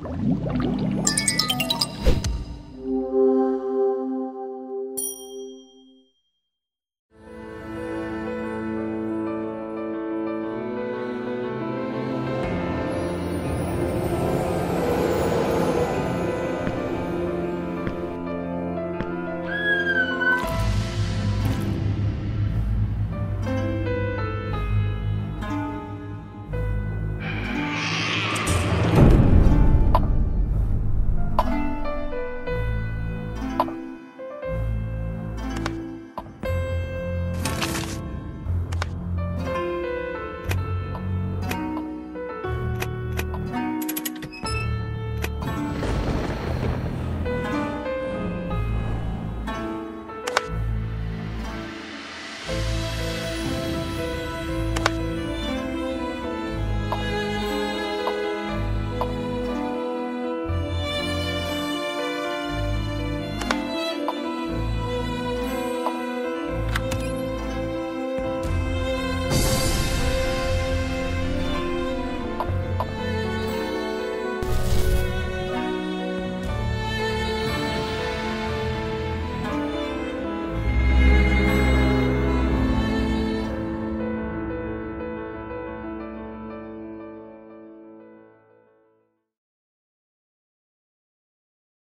Música